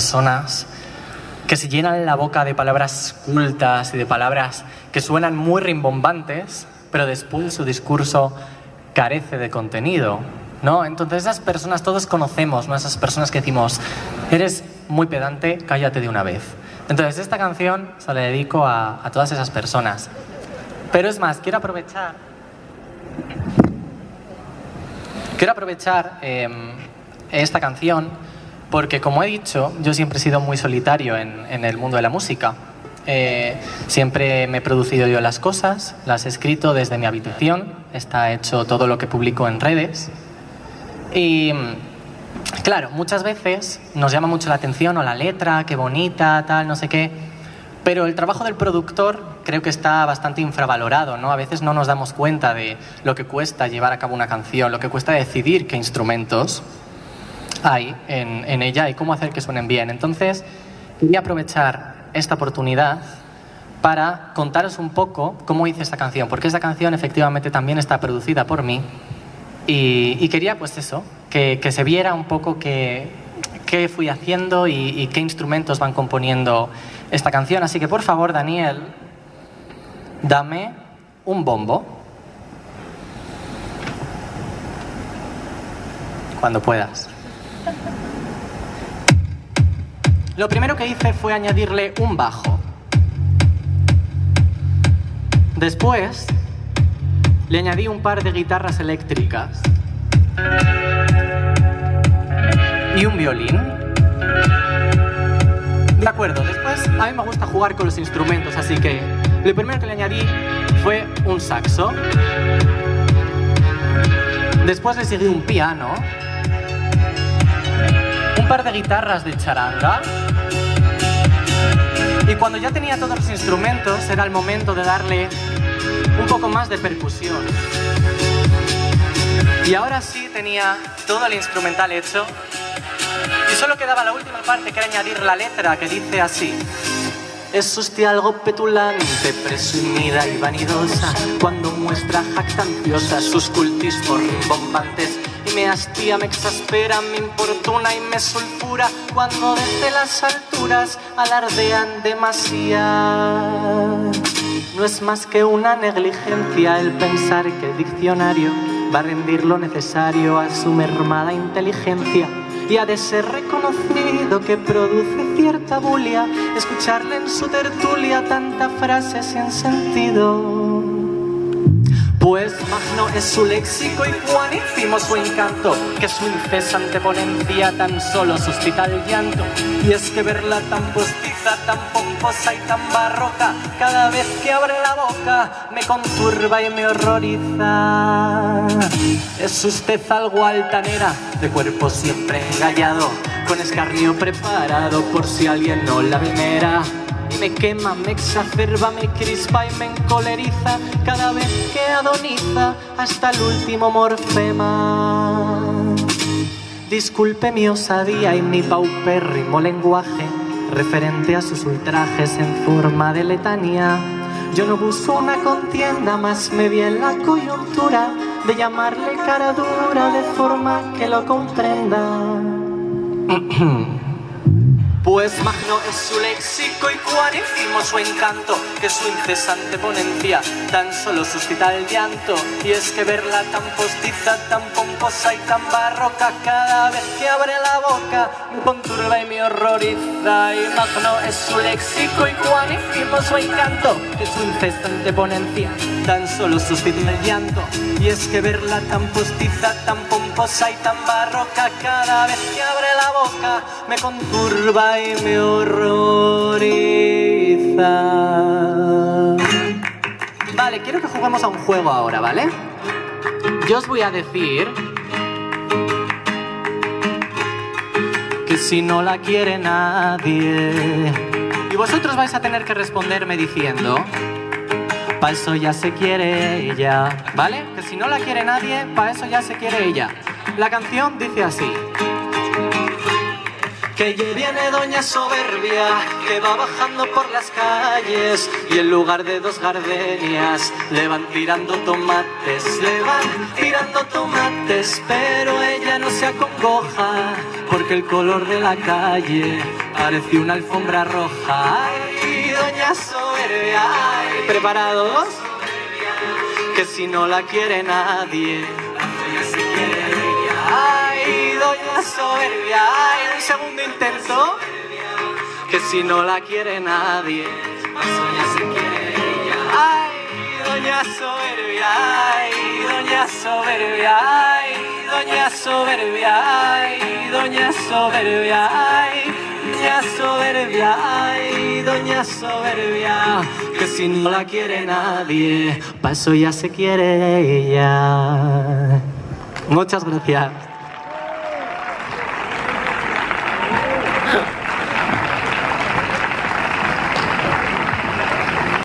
personas que se llenan la boca de palabras cultas y de palabras que suenan muy rimbombantes, pero después su discurso carece de contenido, ¿no? Entonces esas personas todos conocemos, ¿no? Esas personas que decimos, eres muy pedante, cállate de una vez. Entonces esta canción se la dedico a, todas esas personas. Pero es más, quiero aprovechar... Quiero aprovechar eh, esta canción porque, como he dicho, yo siempre he sido muy solitario en, en el mundo de la música. Eh, siempre me he producido yo las cosas, las he escrito desde mi habitación, está hecho todo lo que publico en redes. Y claro, muchas veces nos llama mucho la atención o la letra, qué bonita, tal, no sé qué, pero el trabajo del productor creo que está bastante infravalorado, ¿no? A veces no nos damos cuenta de lo que cuesta llevar a cabo una canción, lo que cuesta decidir qué instrumentos hay en, ella y cómo hacer que suenen bien. Entonces, quería aprovechar esta oportunidad para contaros un poco cómo hice esta canción, porque esta canción efectivamente también está producida por mí y, quería pues eso, que, se viera un poco qué, qué fui haciendo y, qué instrumentos van componiendo esta canción. Así que por favor, Daniel, dame un bombo. Cuando puedas. Lo primero que hice fue añadirle un bajo. Después le añadí un par de guitarras eléctricas y un violín. De acuerdo, después a mí me gusta jugar con los instrumentos, así que lo primero que le añadí fue un saxo. Después le seguí un piano par de guitarras de charanga. Y cuando ya tenía todos los instrumentos, era el momento de darle un poco más de percusión. Y ahora sí tenía todo el instrumental hecho. Y solo quedaba la última parte, que era añadir la letra, que dice así. Es usted algo petulante, presumida y vanidosa, cuando muestra jactanciosa sus cultismos rimbombantes y me hastía, me exaspera, me importuna y me sulfura cuando desde las alturas alardean demasiado. No es más que una negligencia el pensar que el diccionario va a rendir lo necesario a su mermada inteligencia y ha de ser reconocido que produce cierta bulia escucharle en su tertulia tanta frase sin sentido. Pues magno es su léxico y cuanísimo su encanto, que su incesante ponencia tan solo suscita el llanto. Y es que verla tan postiza, tan pomposa y tan barroca, cada vez que abre la boca me conturba y me horroriza. Es usted algo altanera, de cuerpo siempre engallado, con escarnio preparado por si alguien no la venera me quema, me exacerba, me crispa y me encoleriza cada vez que adoniza hasta el último morfema. Disculpe mi osadía y mi paupérrimo lenguaje referente a sus ultrajes en forma de letanía. Yo no busco una contienda, más me vi en la coyuntura de llamarle cara dura de forma que lo comprenda. Pues magno es su léxico y cuanísimo su encanto, que su incesante ponencia tan solo suscita el llanto. Y es que verla tan postiza, tan pomposa y tan barroca, cada vez que abre la boca me conturba y me horroriza. Y magno es su léxico y cuanísimo su encanto, que su incesante ponencia tan solo suscita el llanto. Y es que verla tan postiza, tan pomposa y tan barroca, cada vez que abre me conturba y me horroriza. Vale, quiero que juguemos a un juego ahora, ¿vale? Yo os voy a decir que si no la quiere nadie, y vosotros vais a tener que responderme diciendo, pa' eso ya se quiere ella, ¿vale? Que si no la quiere nadie, pa' eso ya se quiere ella. La canción dice así. Que ya viene Doña Soberbia, que va bajando por las calles y en lugar de dos gardenias le van tirando tomates, le van tirando tomates, pero ella no se acongoja porque el color de la calle pareció una alfombra roja. Ay, doña soberbia, ay, ¿preparados? Que si no la quiere nadie, Ay, doña soberbia, ay, un segundo intento. Que si no la quiere nadie, Ay, doña soberbia, ay, doña soberbia, doña soberbia, doña soberbia, doña soberbia, ay, doña soberbia, que si no la quiere nadie, paso ya se quiere ella. Muchas gracias.